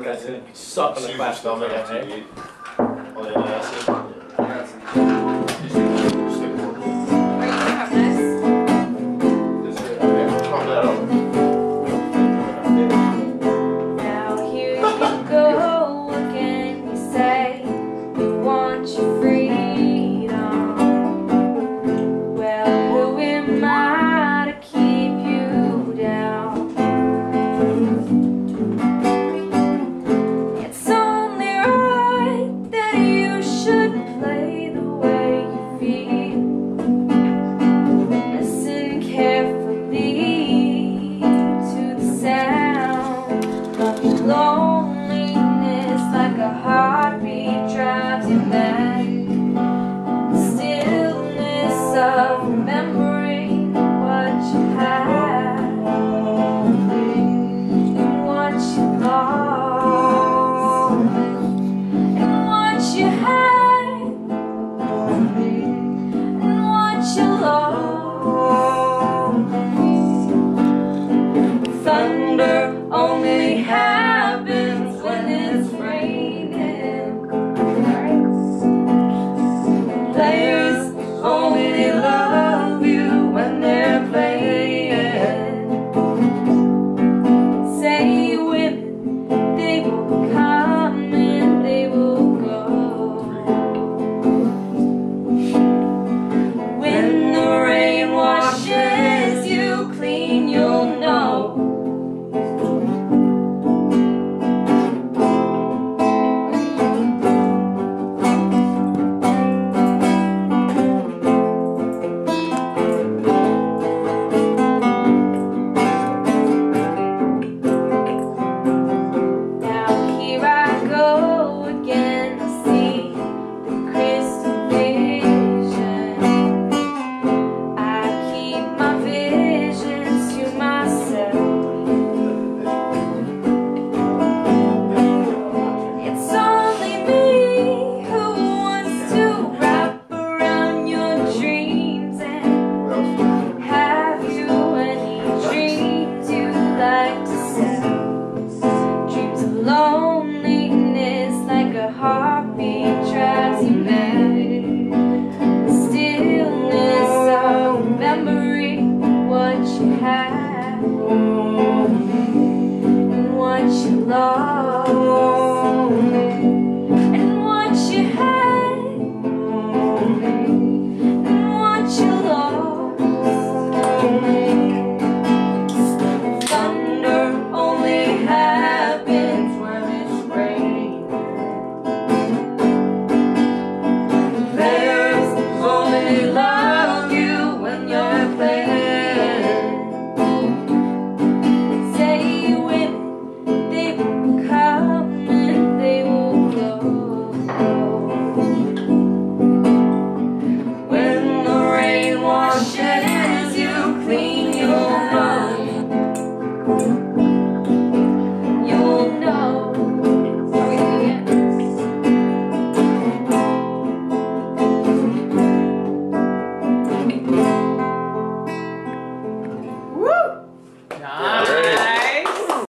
you guys are sucking the class. you have what you love.